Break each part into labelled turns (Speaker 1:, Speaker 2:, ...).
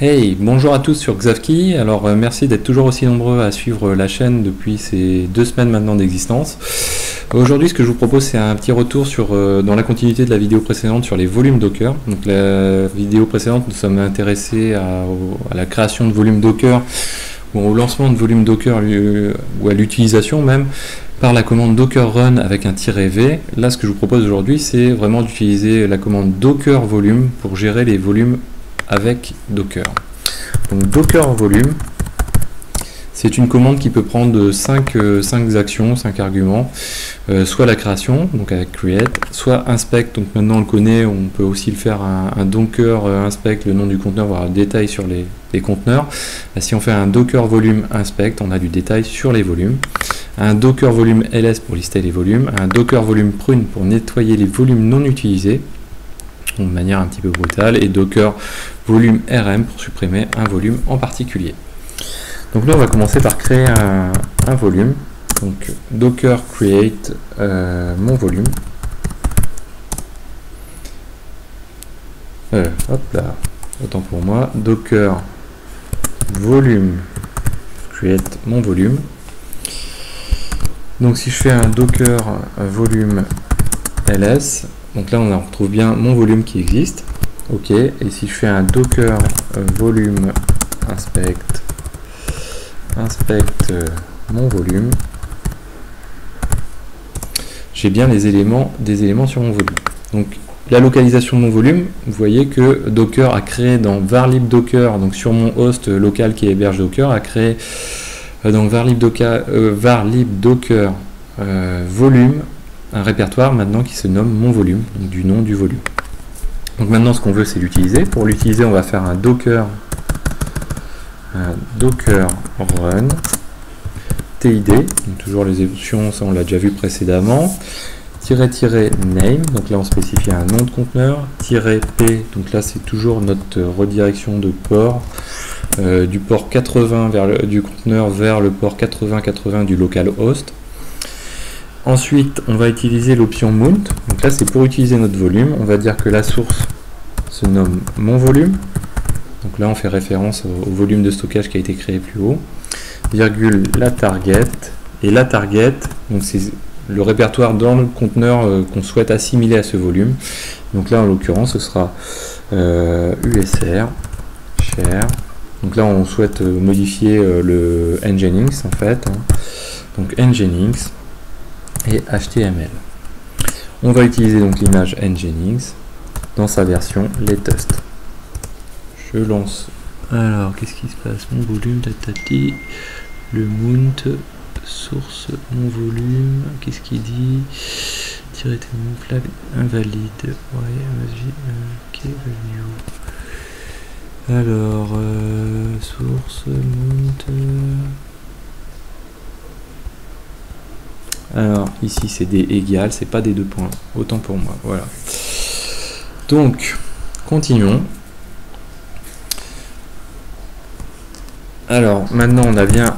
Speaker 1: Hey, bonjour à tous sur Xavki. Alors euh, merci d'être toujours aussi nombreux à suivre la chaîne depuis ces deux semaines maintenant d'existence. Aujourd'hui ce que je vous propose c'est un petit retour sur, euh, dans la continuité de la vidéo précédente sur les volumes Docker. Donc la vidéo précédente nous sommes intéressés à, la création de volumes Docker ou au lancement de volumes Docker ou à l'utilisation même par la commande docker run avec un tiret V. Là ce que je vous propose aujourd'hui c'est vraiment d'utiliser la commande docker volume pour gérer les volumes avec Docker. Donc Docker volume, c'est une commande qui peut prendre 5, euh, actions, 5 arguments, euh, soit la création, donc avec create, soit inspect, donc maintenant on le connaît, on peut aussi le faire un, docker euh, inspect, le nom du conteneur, voir le détail sur les, conteneurs. Bah, si on fait un docker volume inspect, on a du détail sur les volumes. Un docker volume ls pour lister les volumes, un docker volume prune pour nettoyer les volumes non utilisés, de manière un petit peu brutale, et Docker volume RM pour supprimer un volume en particulier. Donc là, on va commencer par créer un, volume. Donc Docker create euh, mon volume. Euh, hop là, autant pour moi. Docker volume create mon volume. Donc si je fais un docker volume ls, donc là, on retrouve bien mon volume qui existe. OK. Et si je fais un docker euh, volume inspect, inspect euh, mon volume, j'ai bien des éléments sur mon volume. Donc la localisation de mon volume, vous voyez que Docker a créé dans varlib docker, donc sur mon host local qui héberge Docker, a créé euh, dans varlib docker volume un répertoire maintenant qui se nomme mon volume, du nom du volume. Donc maintenant ce qu'on veut c'est l'utiliser. Pour l'utiliser on va faire un docker docker run TID, toujours les options, ça on l'a déjà vu précédemment, tiret name, donc là on spécifie un nom de conteneur, P, donc là c'est toujours notre redirection de port, euh, du port 80 vers du conteneur vers le port 8080 du local host, Ensuite, on va utiliser l'option mount. Donc là, c'est pour utiliser notre volume. On va dire que la source se nomme mon volume. Donc là, on fait référence au, volume de stockage qui a été créé plus haut. Virgule la target. Et la target, c'est le répertoire dans le conteneur euh, qu'on souhaite assimiler à ce volume. Donc là, en l'occurrence, ce sera euh, USR, share. Donc là, on souhaite euh, modifier le nginx en fait. Hein. Donc nginx et HTML. On va utiliser donc l'image Nginx dans sa version latest. Je lance. Alors, qu'est-ce qui se passe? Mon volume, tatati, le mount, source, mon volume, qu'est-ce qu'il dit? Tirer flag invalide. Ouais, ok, Alors, euh, source, mount. Alors ici c'est des égales, c'est pas des deux points. Autant pour moi. Voilà. Donc, continuons. Alors maintenant on a bien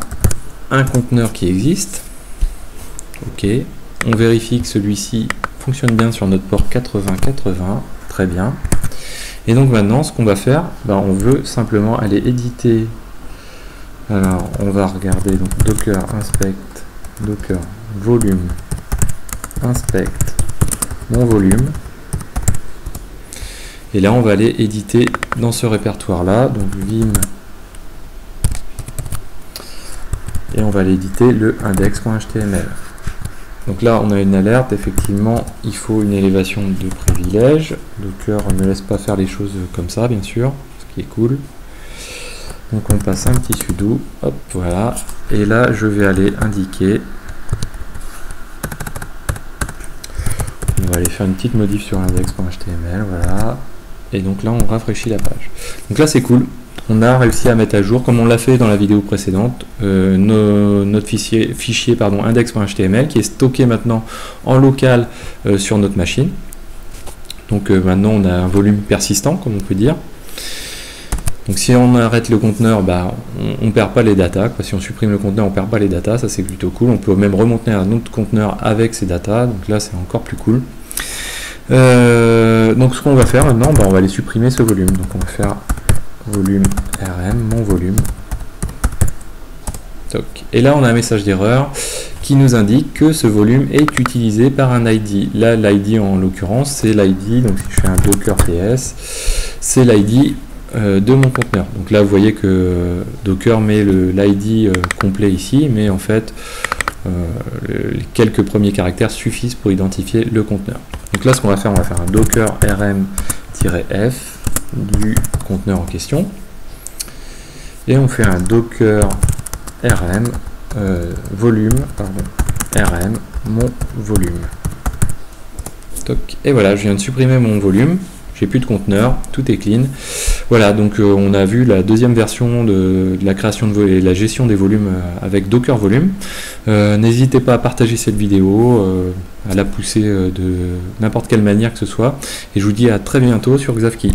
Speaker 1: un conteneur qui existe. Ok. On vérifie que celui-ci fonctionne bien sur notre port 8080. Très bien. Et donc maintenant ce qu'on va faire, ben, on veut simplement aller éditer. Alors on va regarder donc docker inspect docker volume. Inspect. Mon volume. Et là on va aller éditer dans ce répertoire là donc vim. Et on va aller éditer le index.html donc là on a une alerte. Effectivement il faut une élévation de privilège. Docker ne laisse pas faire les choses comme ça bien sûr ce qui est cool. Donc on passe un petit sudo. Hop voilà. Et là je vais aller indiquer aller faire une petite modif sur index.html, voilà. Et donc là, on rafraîchit la page. Donc là, c'est cool. On a réussi à mettre à jour, comme on l'a fait dans la vidéo précédente, euh, notre fichier, fichier pardon, index.html qui est stocké maintenant en local euh, sur notre machine. Donc euh, maintenant, on a un volume persistant, comme on peut dire. Donc si on arrête le conteneur, bah, on ne perd pas les datas. Si on supprime le conteneur, on ne perd pas les datas. Ça c'est plutôt cool. On peut même remonter un autre conteneur avec ces datas. Donc là c'est encore plus cool. Euh, donc ce qu'on va faire maintenant, bah, on va aller supprimer ce volume. Donc on va faire volume rm mon volume. Et là, on a un message d'erreur qui nous indique que ce volume est utilisé par un ID. Là, l'ID en l'occurrence, c'est l'ID, donc si je fais un docker ps, c'est l'ID euh, de mon conteneur. Donc là, vous voyez que Docker met l'ID euh, complet ici, mais en fait, les quelques premiers caractères suffisent pour identifier le conteneur. Donc là, ce qu'on va faire, on va faire un docker rm-f du conteneur en question. Et on fait un docker rm volume, pardon, rm mon volume. Et voilà, je viens de supprimer mon volume j'ai plus de conteneur, tout est clean. Voilà, donc euh, on a vu la deuxième version de, la création de et la gestion des volumes euh, avec Docker Volume. Euh, n'hésitez pas à partager cette vidéo, à la pousser de n'importe quelle manière que ce soit. Et je vous dis à très bientôt sur Xavki.